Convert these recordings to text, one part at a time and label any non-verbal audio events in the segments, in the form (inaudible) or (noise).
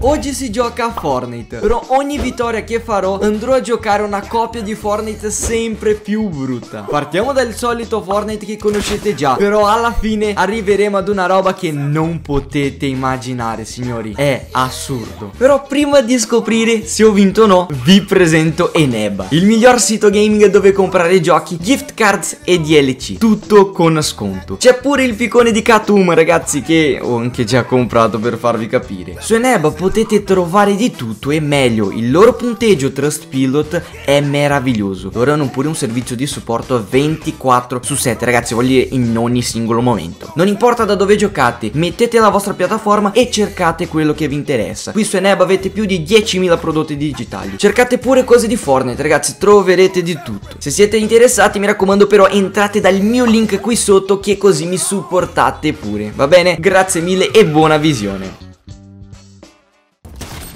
Oggi si gioca a Fortnite. Però ogni vittoria che farò andrò a giocare una coppia di Fortnite sempre più brutta. Partiamo dal solito Fortnite che conoscete già Però alla fine arriveremo ad una roba che non potete immaginare signori. È assurdo. Però prima di scoprire se ho vinto o no Vi presento Eneba Il miglior sito gaming dove comprare giochi, gift cards e DLC Tutto con sconto. C'è pure il piccone di Katum ragazzi che ho anche già comprato per farvi capire. Su Eneba potete trovare di tutto e meglio. Il loro punteggio Trustpilot è meraviglioso. Loro hanno pure un servizio di supporto 24 su 7 ragazzi voglio dire in ogni singolo momento. Non importa da dove giocate Mettete la vostra piattaforma e cercate quello che vi interessa. Qui su Eneba avete più di 10.000 prodotti digitali. Cercate pure cose di Fortnite ragazzi troverete di tutto. Se siete interessati mi raccomando però entrate dal mio link qui sotto che così mi supportate pure. Va bene? Grazie mille e buona visione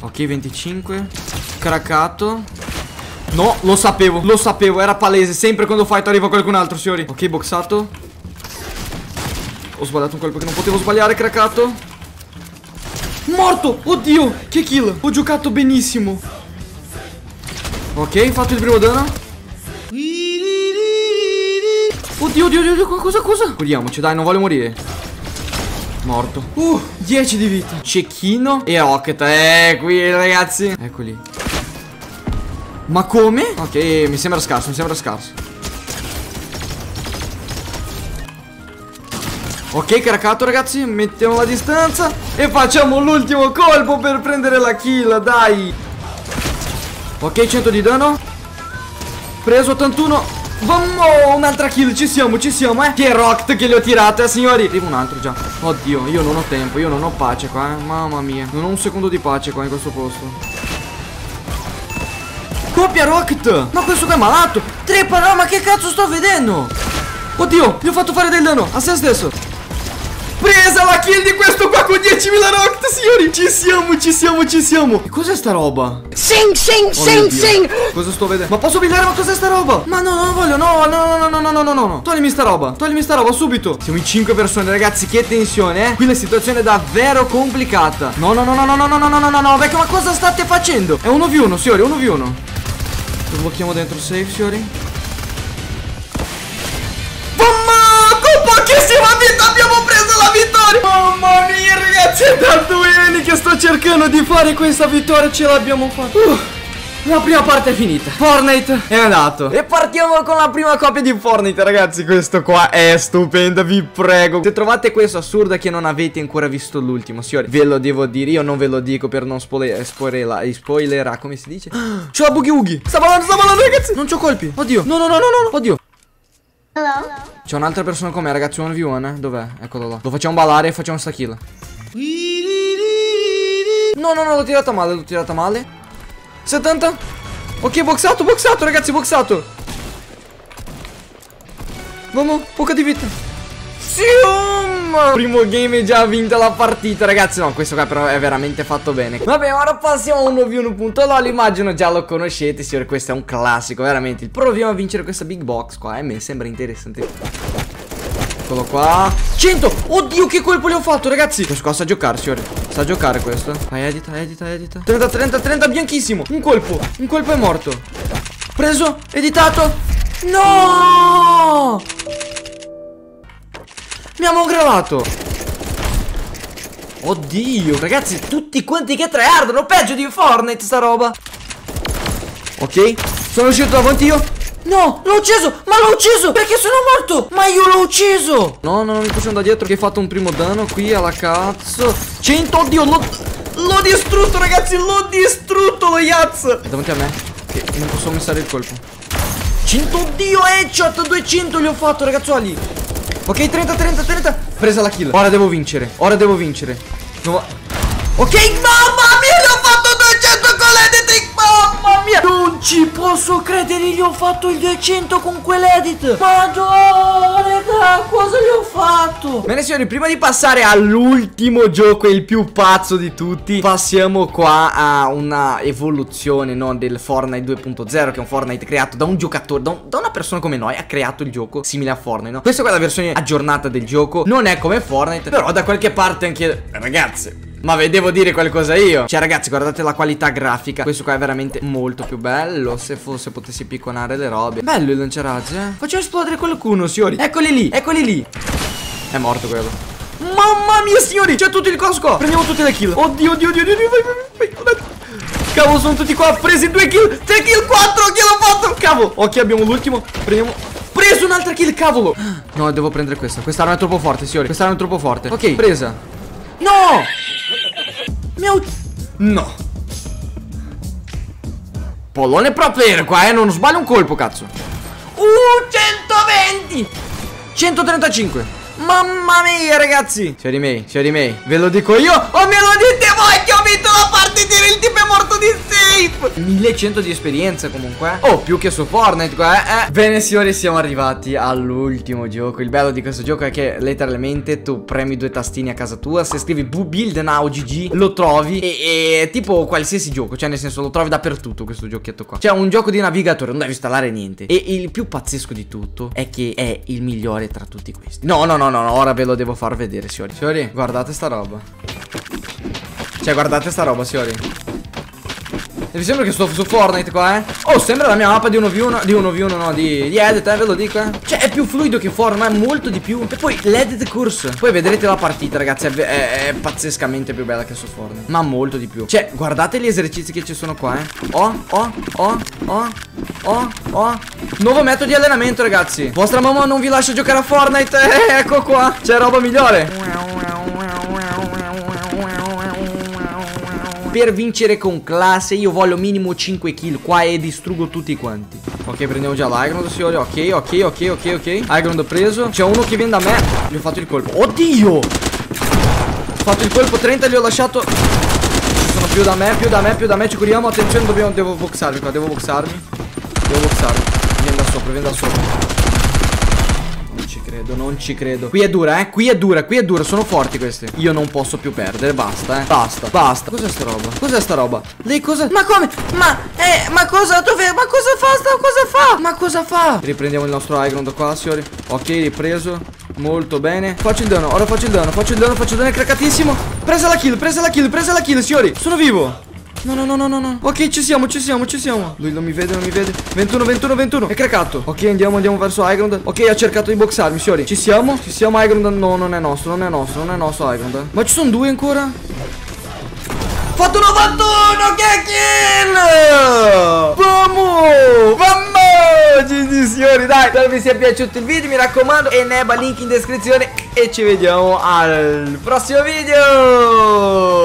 Ok 25 Cracato No, lo sapevo, lo sapevo, era palese. Sempre quando fight arriva qualcun altro, signori. Ok, boxato. Ho sbagliato un colpo che non potevo sbagliare, cracato Morto, oddio, che kill. Ho giocato benissimo. Ok, fatto il primo danno Oddio, oddio, oddio, cosa, cosa? Curiamoci, dai, non voglio morire Morto. Uh, 10 di vita. Cecchino e Rocket. Eh, qui ragazzi. Eccoli. Ma come? Ok, mi sembra scarso, mi sembra scarso. Ok, caracato ragazzi Mettiamo la distanza E facciamo l'ultimo colpo per prendere la kill Dai. Ok, 100 di danno Preso 81 Vamo, un'altra kill, ci siamo, ci siamo, eh. Che rock che le ho tirate, eh, signori? Arriva un altro già. Oddio, io non ho tempo, io non ho pace qua, eh. Mamma mia. Non ho un secondo di pace qua in questo posto. Coppia Rocket! Ma questo qua è malato! Treppa, no, ma che cazzo sto vedendo? Oddio, gli ho fatto fare del danno A se stesso. Presa la kill di questo qua con 10.000 rocket, signori Ci siamo, ci siamo, ci siamo E cos'è sta roba? Sing, sing, sing, sing Cosa sto vedendo? Ma posso brillare? Ma cos'è sta roba? Ma no, non voglio, no, no, no, no, no, no, no, no, no Toglimi sta roba, toglimi sta roba subito Siamo in 5 persone, ragazzi, che tensione, eh Qui la situazione è davvero complicata No, no, no, no, no, no, no, no, no, no, no, no Vecchio, ma cosa state facendo? È 1v1, signori, 1v1 Lo blocchiamo dentro safe, signori pochissima vita abbiamo preso la vittoria. Mamma mia ragazzi È da due anni che sto cercando di fare questa vittoria Ce l'abbiamo fatta. Uh. La prima parte è finita. Fortnite è andato. E partiamo con la prima copia di Fortnite ragazzi. Questo qua è stupendo vi prego. Se trovate questo assurdo che non avete ancora visto l'ultimo Signori ve lo devo dire Io non ve lo dico per non spoiler spoilerà Spoilerà come si dice? (gasps) C'ho la boogie woogie. Sta volando sta volando ragazzi. Non c'ho colpi. Oddio. No no no no no. Oddio. Hello? C'è un'altra persona con me, ragazzi, 1v1, eh? Dov'è? Eccolo là. Lo facciamo ballare e facciamo sta kill. No, no, no, l'ho tirata male, l'ho tirata male. 70. Ok, boxato, boxato, ragazzi, boxato. Vamo, poca di vita. Sium! Primo game e già vinta la partita. Ragazzi No questo qua però è veramente fatto bene. Vabbè ora passiamo a 1v1.lol Immagino già lo conoscete signore Questo è un classico veramente. Proviamo a vincere questa big box qua eh Mi sembra interessante. Eccolo qua. 100 Oddio che colpo le ho fatto ragazzi! Questo qua sa giocare signore Sa giocare questo. Vai edita edita edita. 30 30 30 bianchissimo. Un colpo. Un colpo è morto. Preso? Editato? No ha mongravato Oddio Ragazzi tutti quanti che tryhardano Peggio di Fortnite sta roba. Ok Sono uscito davanti io? No l'ho ucciso Ma l'ho ucciso Perché sono morto. Ma io l'ho ucciso. No no non mi faccio da dietro Che hai fatto un primo danno qui alla cazzo. 100 Oddio l'ho distrutto ragazzi L'ho distrutto lo Yaz. Davanti a me. Che non posso messare il colpo. 100 Oddio headshot 200 li ho fatto ragazzuoli Ok 30 30 30 Presa la kill. Ora devo vincere Ora devo vincere. No. Ok mamma mia Gli ho fatto 200 con l'editing Mamma mia. Non ci posso credere Gli ho fatto il 200 con quell'edit. Madonna Cosa gli ho fatto Bene signori Prima di passare all'ultimo gioco Il più pazzo di tutti Passiamo qua a una evoluzione no, Del Fortnite 2.0 Che è un Fortnite creato da un giocatore da, un, da, una persona come noi Ha creato il gioco simile a Fortnite no? Questa qua è la versione aggiornata del gioco Non è come Fortnite Però da qualche parte anche Ragazzi Ma devo dire qualcosa io. Cioè, ragazzi, guardate la qualità grafica. Questo qua è veramente molto più bello. Se fosse potessi picconare le robe. Bello il lanciarazzi, eh. Facciamo esplodere qualcuno, signori. Eccoli lì, eccoli lì. È morto quello. Mamma mia, signori, c'è tutto il qua. Prendiamo tutte le kill. Oddio, oddio, oddio, oddio, vai, vai, vai. Cavolo, sono tutti qua. Presi due kill. Tre kill, quattro kill ho fatto. Cavolo. Ok, abbiamo l'ultimo. Prendiamo. Preso un'altra kill, cavolo. No, devo prendere questa. Quest'arma è troppo forte, signori. Quest'arma è troppo forte. Ok, presa. No! Mi ha No. Pollone pro player qua, eh. Non sbaglio un colpo, cazzo. Uh, 120. 135. Mamma mia, ragazzi. Signori miei, signori miei. Ve lo dico io o me lo dite voi che ho vinto la partita il tipo è morto di safe 1100 di esperienza comunque Oh più che su Fortnite qua eh, eh. Bene signori siamo arrivati all'ultimo gioco. Il bello di questo gioco è che letteralmente tu premi due tastini a casa tua Se scrivi build now GG lo trovi e, e tipo qualsiasi gioco Cioè nel senso lo trovi dappertutto questo giochetto qua. Cioè un gioco di navigatore non devi installare niente. E il più pazzesco di tutto è che è il migliore tra tutti questi. No no no no, no ora ve lo devo far vedere signori. Signori. Guardate sta roba. Cioè guardate sta roba signori mi sembra che sto su Fortnite qua, eh. Oh, sembra la mia mappa di 1v1 Di 1v1, no, di, di edit, eh, ve lo dico, eh. Cioè, è più fluido che Fortnite, molto di più. E poi l'edit course. Poi vedrete la partita, ragazzi è, è, è, pazzescamente più bella che su Fortnite Ma molto di più. Cioè, guardate gli esercizi che ci sono qua, eh. Oh, oh, oh, oh Oh, oh Nuovo metodo di allenamento, ragazzi. Vostra mamma non vi lascia giocare a Fortnite? Eh, (laughs) ecco qua. C'è roba migliore per vincere con classe io voglio minimo 5 kill qua e distruggo tutti quanti. Ok prendiamo già l'Igrond signori Ok ok ok ok ok Igrond preso. C'è uno che viene da me. Gli ho fatto il colpo. Oddio! Ho fatto il colpo 30 gli ho lasciato. Ci sono più da me più da me più da me. Ci curiamo. Attenzione dobbiamo Devo boxarmi qua Devo boxarmi. Devo boxarmi. Vieni da sopra vieni da sopra credo, non ci credo Qui è dura, eh, qui è dura, qui è dura Sono forti questi Io non posso più perdere, basta, eh Basta, basta Cos'è sta roba? Cos'è sta roba? Lei cosa? Ma come? Ma, eh, ma cosa? Dove? Ma cosa fa? Sta, cosa fa? Ma cosa fa? Riprendiamo il nostro high ground qua, signori Ok, ripreso Molto bene Faccio il danno, ora faccio il danno, faccio il danno, faccio il danno È craccatissimo Presa la kill, presa la kill, presa la kill, signori Sono vivo No, no, no, no, no, no. Ok, ci siamo, ci siamo, ci siamo. Lui non mi vede, non mi vede. 21, 21, 21. È craccato. Ok, andiamo, andiamo verso Highground. Ok, ha cercato di boxarmi, signori. Ci siamo? Ci siamo, Highground. No, non è nostro, non è nostro, non è nostro Highground. Ma ci sono due ancora? Fatto 91, che kill! Vamo! Vamo! GG signori, dai, spero vi sia piaciuto il video, mi raccomando, e Neba, link in descrizione, e ci vediamo al prossimo video!